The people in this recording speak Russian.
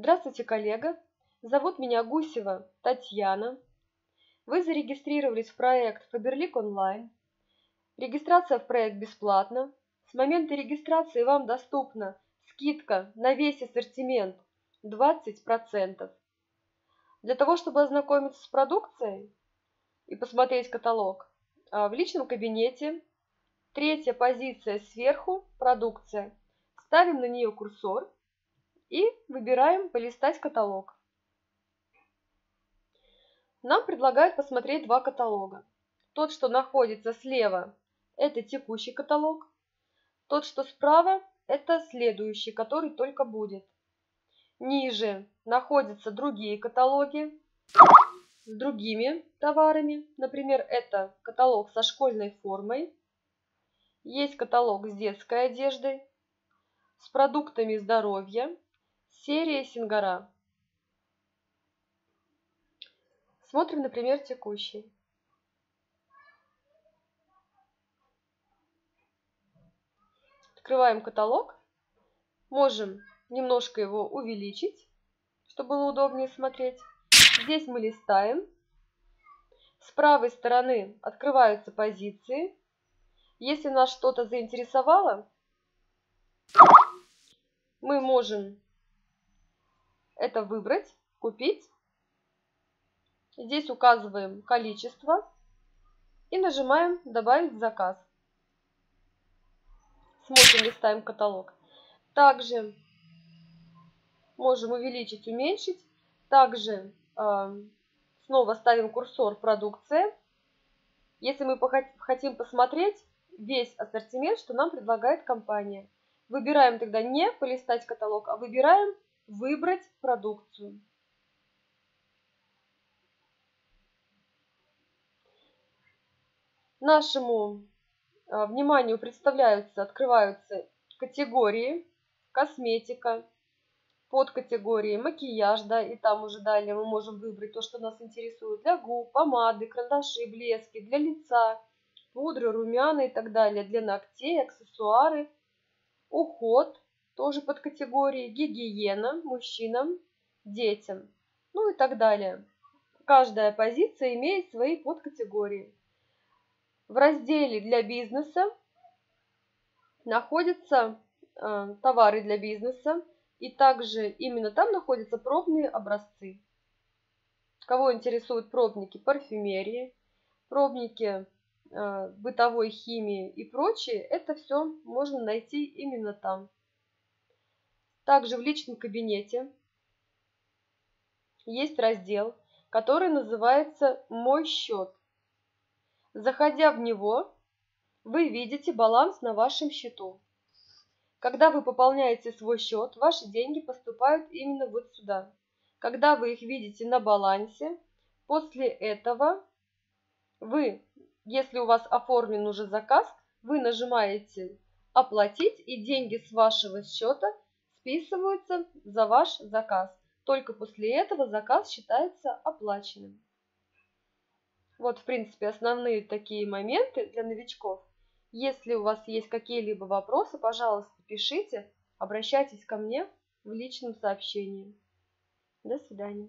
Здравствуйте, коллега. Зовут меня Гусева Татьяна. Вы зарегистрировались в проект Faberlic Online. Регистрация в проект бесплатна. С момента регистрации вам доступна скидка на весь ассортимент 20%. Для того, чтобы ознакомиться с продукцией и посмотреть каталог, а, в личном кабинете третья позиция сверху – продукция. Ставим на нее курсор и выбираем «Полистать каталог». Нам предлагают посмотреть два каталога. Тот, что находится слева, это текущий каталог. Тот, что справа, это следующий, который только будет. Ниже находятся другие каталоги с другими товарами. Например, это каталог со школьной формой. Есть каталог с детской одеждой, с продуктами здоровья, серия Сингара. Смотрим, например, текущий. Открываем каталог. Можем немножко его увеличить, чтобы было удобнее смотреть. Здесь мы листаем. С правой стороны открываются позиции. Если нас что-то заинтересовало, мы можем это выбрать, купить Здесь указываем количество и нажимаем «Добавить заказ». Смотрим, листаем каталог. Также можем увеличить, уменьшить. Также э, снова ставим курсор «Продукция». Если мы хотим посмотреть весь ассортимент, что нам предлагает компания. Выбираем тогда не полистать каталог, а выбираем «Выбрать продукцию». Нашему а, вниманию представляются, открываются категории косметика, подкатегории макияж, да, и там уже далее мы можем выбрать то, что нас интересует для губ, помады, карандаши, блески, для лица, пудры, румяна и так далее, для ногтей, аксессуары, уход, тоже под категории, гигиена мужчинам, детям, ну и так далее. Каждая позиция имеет свои подкатегории. В разделе «Для бизнеса» находятся э, товары для бизнеса, и также именно там находятся пробные образцы. Кого интересуют пробники парфюмерии, пробники э, бытовой химии и прочее, это все можно найти именно там. Также в личном кабинете есть раздел, который называется «Мой счет». Заходя в него, вы видите баланс на вашем счету. Когда вы пополняете свой счет, ваши деньги поступают именно вот сюда. Когда вы их видите на балансе, после этого вы, если у вас оформлен уже заказ, вы нажимаете «Оплатить» и деньги с вашего счета списываются за ваш заказ. Только после этого заказ считается оплаченным. Вот, в принципе, основные такие моменты для новичков. Если у вас есть какие-либо вопросы, пожалуйста, пишите, обращайтесь ко мне в личном сообщении. До свидания.